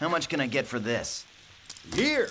How much can I get for this? Here,